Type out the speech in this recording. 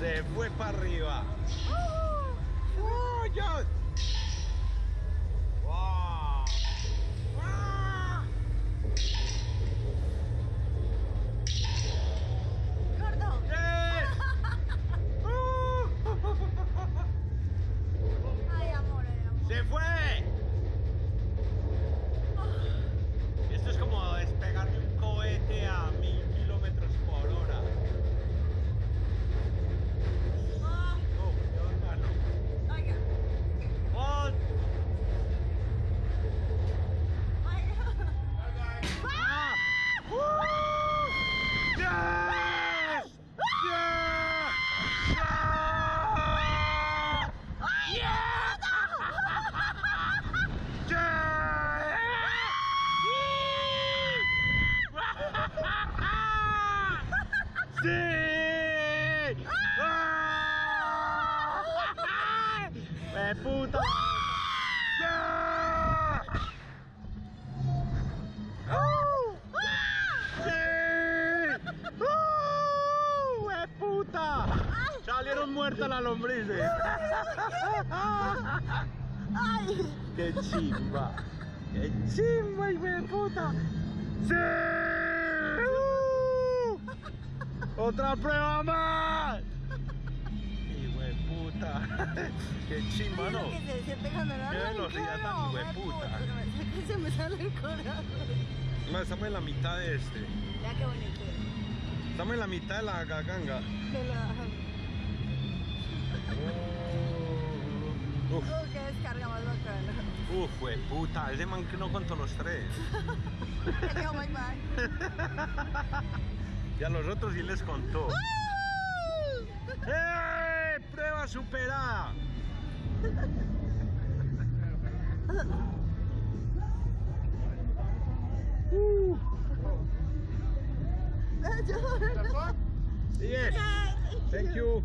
Se fue para arriba. ¡Oh, ya! ¡Wow! ¡Ah! Gordo. ¡Yes! ¡Uh! Ay, amor, ay, amor. ¡Se fue! Esto es como despegar de un cohete a mil kilómetros por hora. Ah, Oh, qué bacano. Oiga. ¡Oh! Ay. ¡Ah! ¡Uh! ¡Yes! ¡Yeah! ¡Yeah! ¡Sí! ¡Ah! ¡Me puta! ¡Ya! ¡Uh! ¡Sí! ¡Uh! ¡Me puta! Salieron muertas las lombrices. Ay. ¡Qué chimba! ¡Qué chimba, hijo de puta! ¡Sí! ¡Uh! ¡Otra prueba más! ¡Hijo de puta! ¡Qué chimba, no! Que se cuando lo arrancaron, velocidad tan hijueputa. me- Se me sale el corazón. Estamos en la mitad de este. Ya qué bonito. Estamos en la mitad de la gaganga. De la... Uf, Oh, qué descarga más bacana. uf, fue puta. Ese man que no contó los tres. Hello, my man. Y a los otros sí les contó. ¡Eh! ¡Prueba superada! Uh, yes. Thank you.